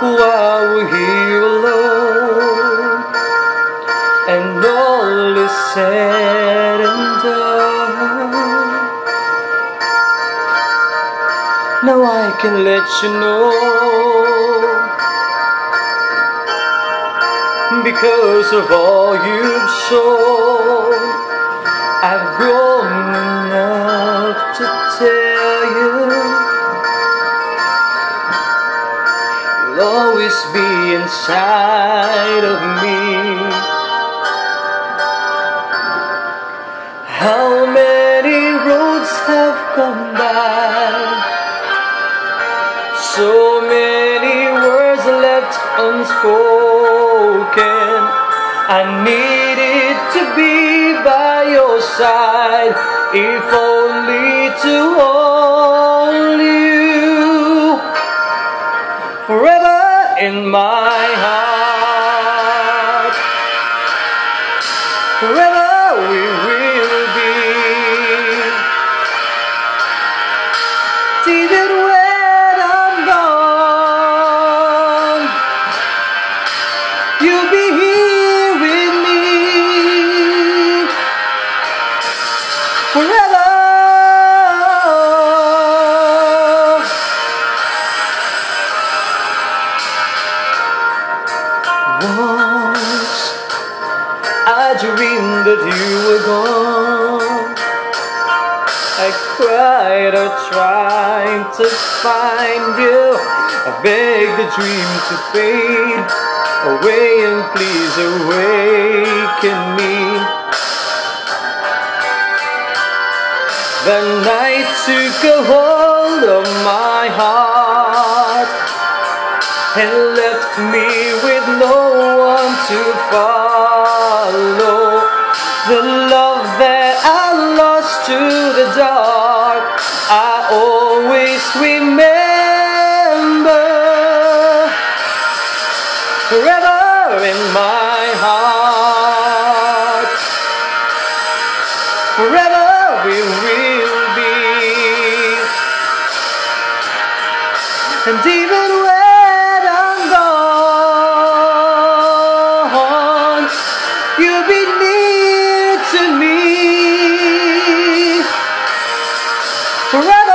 while we're here alone. And all is said and done. Now I can let you know. Because of all you've shown, I've grown. Always be inside of me. How many roads have gone by? So many words left unspoken. I needed to be by your side, if only to Forever we will be. When I dreamed that you were gone. I cried out trying to find you. I begged the dream to fade away and please awaken me. The night took a hold of my heart and left me with no one to follow. The love that I lost to the dark, I always remember forever in my heart. Forever we will be. And even 종현